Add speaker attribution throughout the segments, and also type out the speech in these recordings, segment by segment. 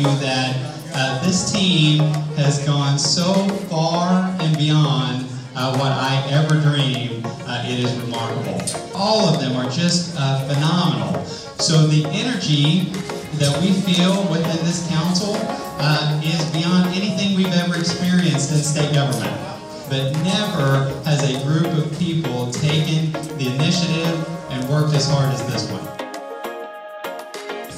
Speaker 1: you that uh, this team has gone so far and beyond uh, what I ever dreamed. Uh, it is remarkable. All of them are just uh, phenomenal. So the energy that we feel within this council uh, is beyond anything we've ever experienced in state government. But never has a group of people taken the initiative and worked as hard as this one.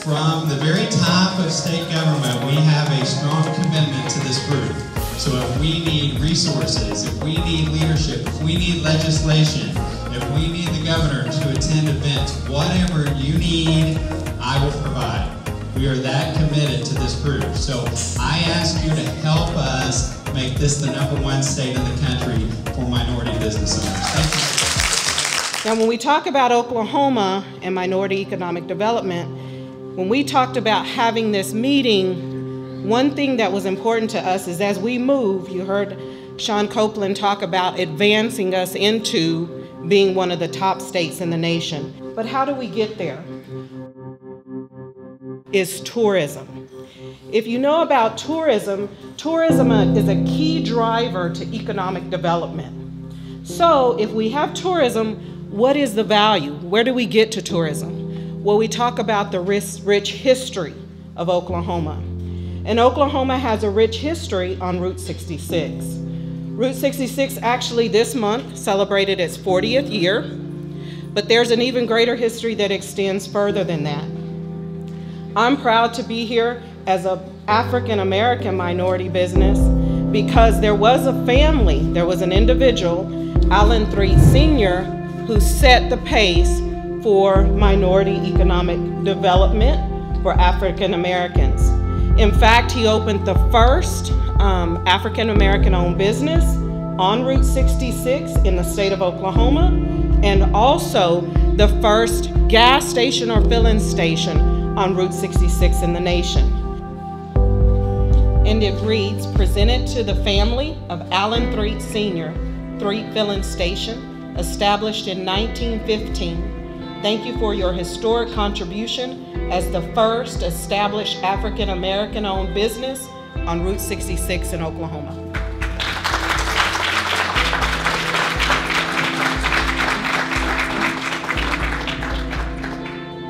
Speaker 1: From the very top of state government, we have a strong commitment to this group. So if we need resources, if we need leadership, if we need legislation, if we need the governor to attend events, whatever you need, I will provide. We are that committed to this group. So I ask you to help us make this the number one state in the country for minority business owners.
Speaker 2: Now, when we talk about Oklahoma and minority economic development, when we talked about having this meeting, one thing that was important to us is as we move, you heard Sean Kouplen talk about advancing us into being one of the top states in the nation. But how do we get there? Is tourism. If you know about tourism, tourism is a key driver to economic development. So, if we have tourism, what is the value? Where do we get to tourism? Well, we talk about the rich history of Oklahoma. And Oklahoma has a rich history on Route 66. Route 66 actually this month celebrated its 40th year, but there's an even greater history that extends further than that. I'm proud to be here as an African American minority business because there was a family, there was an individual, Allen Threatt Sr., who set the pace for minority economic development for African Americans. In fact, he opened the first um, African American owned business on Route 66 in the state of Oklahoma, and also the first gas station or filling station on Route 66 in the nation. And it reads, presented to the family of Allen Threatt Sr., Threatt Filling Station, established in 1915 Thank you for your historic contribution as the first established African American owned business on Route 66 in Oklahoma.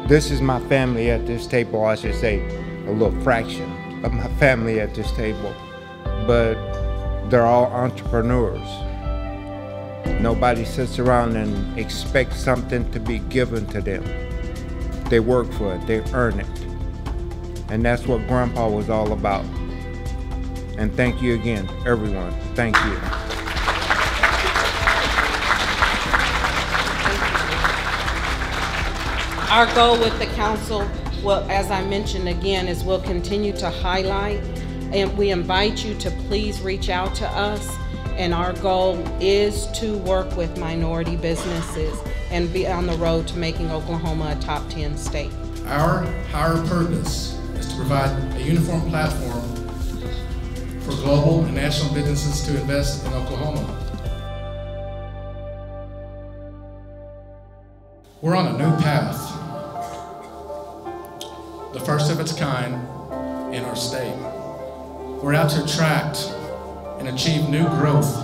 Speaker 3: This is my family at this table, I should say a little fraction of my family at this table, but they're all entrepreneurs. Nobody sits around and expects something to be given to them. They work for it, they earn it. And that's what Grandpa was all about. And thank you again, everyone. Thank you.
Speaker 2: Our goal with the council, well, as I mentioned again, is we'll continue to highlight and we invite you to please reach out to us and our goal is to work with minority businesses and be on the road to making Oklahoma a top 10 state.
Speaker 4: Our higher purpose is to provide a uniform platform for global and national businesses to invest in Oklahoma. We're on a new path, the first of its kind in our state. We're out to attract and achieve new growth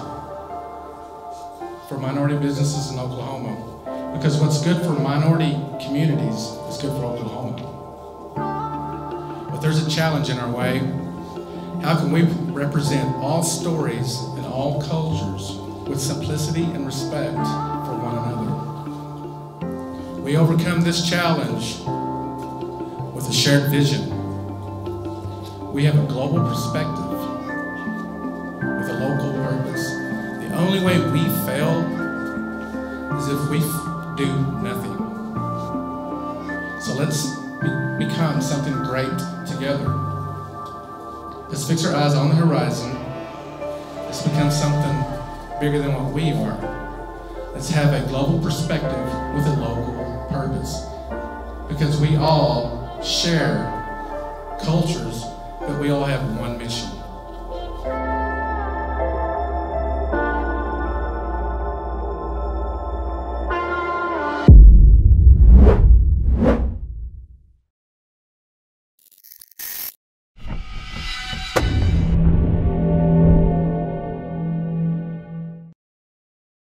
Speaker 4: for minority businesses in Oklahoma. Because what's good for minority communities is good for Oklahoma. But there's a challenge in our way. How can we represent all stories and all cultures with simplicity and respect for one another? We overcome this challenge with a shared vision. We have a global perspective only way we fail is if we do nothing. So let's be become something great together. Let's fix our eyes on the horizon. Let's become something bigger than what we are. Let's have a global perspective with a local purpose. Because we all share cultures, but we all have one mission.